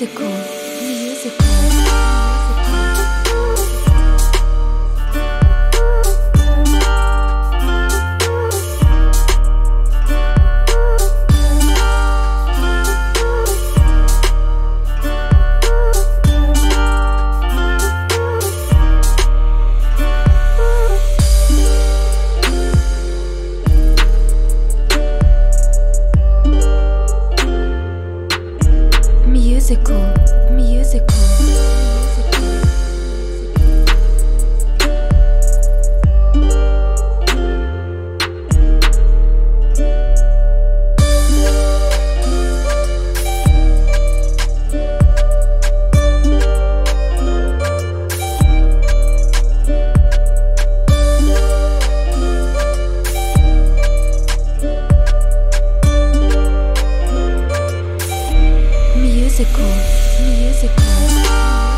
musical, Musical, Musical, musical.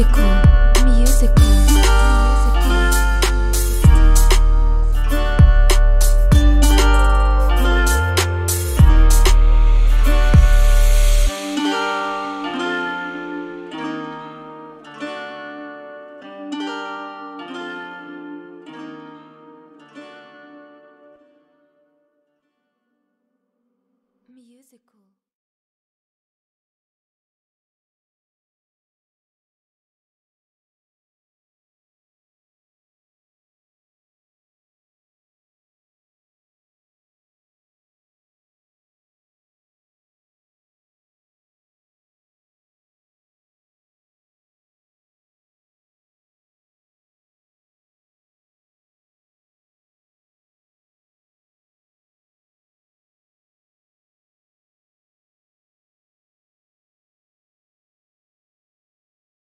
Musical, musical. Musical.